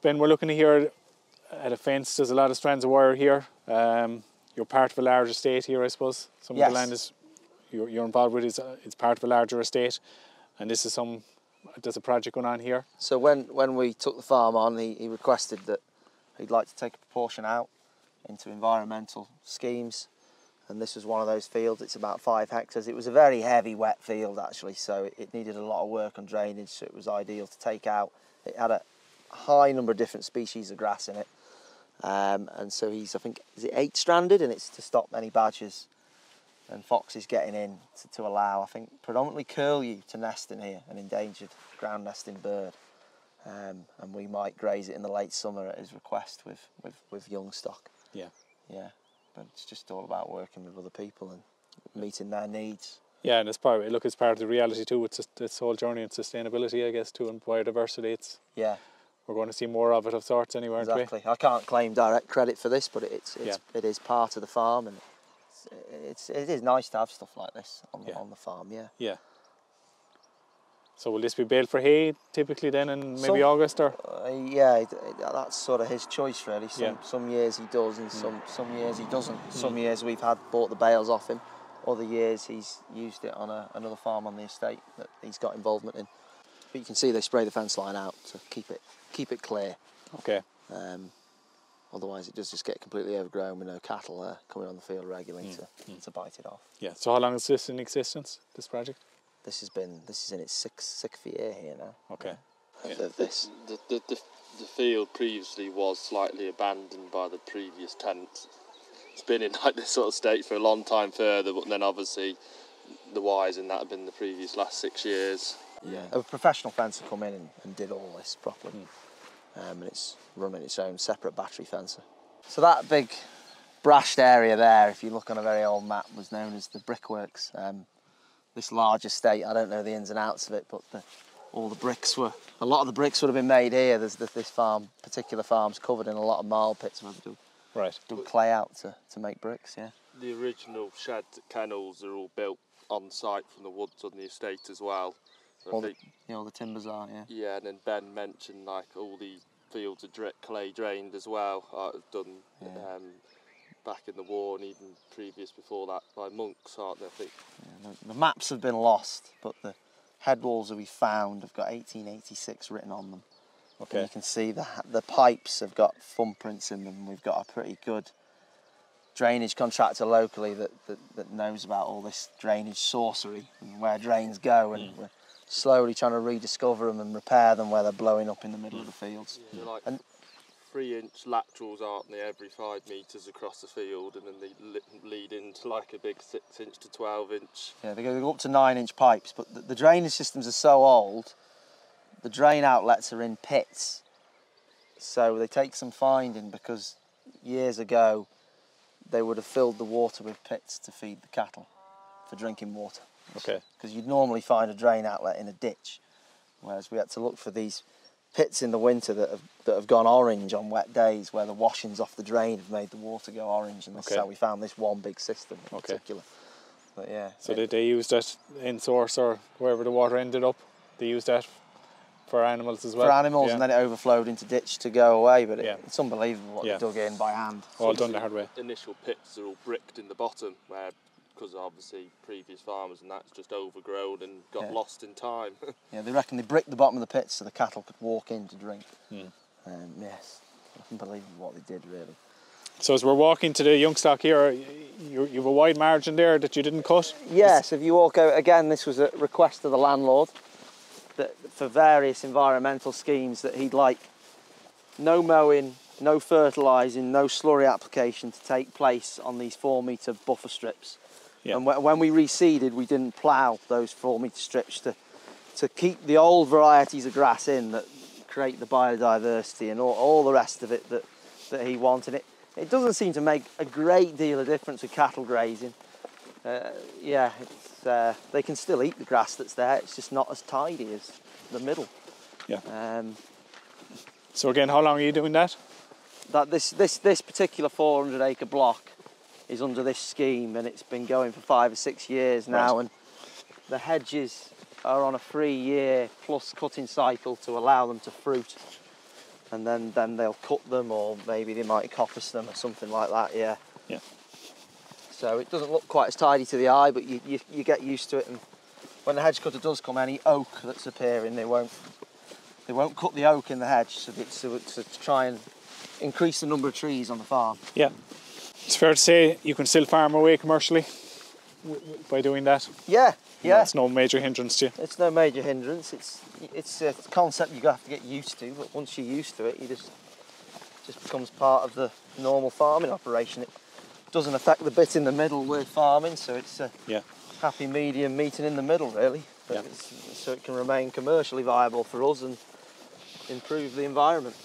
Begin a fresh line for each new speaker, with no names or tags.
Ben, we're looking here at a fence. There's a lot of strands of wire here. Um, you're part of a large estate here, I suppose. Some of the land is you're, you're involved with is uh, it's part of a larger estate, and this is some. There's a project going on here.
So when, when we took the farm on, he, he requested that he'd like to take a proportion out into environmental schemes. And this was one of those fields. It's about five hectares. It was a very heavy, wet field actually, so it, it needed a lot of work on drainage. So it was ideal to take out. It had a high number of different species of grass in it, um, and so he's I think is it eight stranded, and it's to stop any badgers and foxes getting in to, to allow I think predominantly curlew to nest in here, an endangered ground nesting bird. Um, and we might graze it in the late summer at his request with, with, with young stock.
Yeah.
Yeah, but it's just all about working with other people and meeting their needs.
Yeah, and it's part. Of, look, it's part of the reality too. It's just this whole journey and sustainability, I guess, too, and biodiversity. It's
Yeah,
we're going to see more of it of sorts we?
exactly. I can't claim direct credit for this, but it's, it's
Yeah.
it is part of the farm, and it's, it's it is nice to have stuff like this on,
Yeah.
on the farm. Yeah.
Yeah. So will this be baled for hay typically then in maybe
Some-
August or?
Uh, yeah, that's sort of his choice really. Some
Yeah.
some years he does, and some some years he doesn't. Some years we've had bought the bales off him. Other years he's used it on a, another farm on the estate that he's got involvement in. But you can see they spray the fence line out to keep it keep it clear.
Okay.
Um, otherwise, it does just get completely overgrown with no cattle uh, coming on the field regularly to, to bite it off.
Yeah. So how long is this in existence? This project?
This has been this is in its sixth sixth year here now.
Okay.
Of this.
The, the, the, the field previously was slightly abandoned by the previous tenants. It's been in like this sort of state for a long time further, but then obviously the wires in that have been the previous last six years.
Yeah. A professional fencer come in and, and did all this properly. Um, and it's running its own separate battery fencer. So that big brashed area there, if you look on a very old map, was known as the brickworks. Um, this large estate, I don't know the ins and outs of it, but the, all the bricks were, a lot of the bricks would have been made here. There's this, this farm, particular farm's covered in a lot of marl pits where they dug,
Right.
dug clay out to, to make bricks, yeah.
The original shed kennels are all built on site from the woods on the estate as well. I
All the,
think-
you know, all the timbers are, yeah.
Yeah, and then Ben mentioned like all the fields are dra- clay drained as well. I've done
Yeah.
um, back in the war and even previous before that by monks, aren't they? I think.
Yeah, the, the maps have been lost, but the head walls that we found have got 1886 written on them. And
Okay.
you can see the the pipes have got thumbprints in them. We've got a pretty good drainage contractor locally that, that, that knows about all this drainage sorcery and where drains go, and we're slowly trying to rediscover them and repair them where they're blowing up in the middle of the fields.
They're like
And-
three inch laterals, aren't they? Every five metres across the field, and then they lead into like a big six inch to 12 inch.
Yeah, they go, they go up to nine inch pipes, but the, the drainage systems are so old, the drain outlets are in pits. So they take some finding because years ago they would have filled the water with pits to feed the cattle for drinking water.
Okay.
Because you'd normally find a drain outlet in a ditch, whereas we had to look for these pits in the winter that have, that have gone orange on wet days where the washings off the drain have made the water go orange, and this is
Okay.
how we found this one big system in
Okay.
particular. But yeah,
So
it-
they, they use that in source or wherever the water ended up. They used that for animals as well.
for animals,
Yeah.
and then it overflowed into ditch to go away. But it,
Yeah.
it's unbelievable what
Yeah.
they dug in by hand.
all done the hard way.
Initial pits are all bricked in the bottom, where because obviously previous farmers and that's just overgrown and got
Yeah.
lost in time.
Yeah, they reckon they bricked the bottom of the pits so the cattle could walk in to drink.
Hmm.
Um, yes, believe what they did really.
So as we're walking to the Youngstock here, you, you have a wide margin there that you didn't cut.
Yes, if you walk out again, this was a request of the landlord that for various environmental schemes that he'd like no mowing, no fertilising, no slurry application to take place on these four metre buffer strips.
Yeah.
And when we reseeded, we didn't plough those four metre strips to to keep the old varieties of grass in that create the biodiversity and all, all the rest of it that, that he wanted. It, it doesn't seem to make a great deal of difference with cattle grazing. Uh, yeah, it's, uh, they can still eat the grass that's there. It's just not as tidy as the middle.
Yeah.
Um,
So again, how long are you doing that?
that this this this particular 400 acre block is under this scheme and it's been going for five or six years now
Right.
and the hedges are on a three year plus cutting cycle to allow them to fruit and then then they'll cut them, or maybe they might coppice them or something like that. Yeah.
Yeah.
So it doesn't look quite as tidy to the eye, but you, you, you get used to it. And when the hedge cutter does come, any oak that's appearing, they won't they won't cut the oak in the hedge, so, to try and increase the number of trees on the farm.
Yeah. It's fair to say you can still farm away commercially by doing that.
Yeah, yeah.
It's no major hindrance to you.
It's no major hindrance. It's it's a concept you have to get used to, but once you're used to it, you just just becomes part of the normal farming operation. It doesn't affect the bit in the middle with farming, so it's a
Yeah.
happy medium meeting in the middle, really. But
Yeah.
it's, so it can remain commercially viable for us and improve the environment.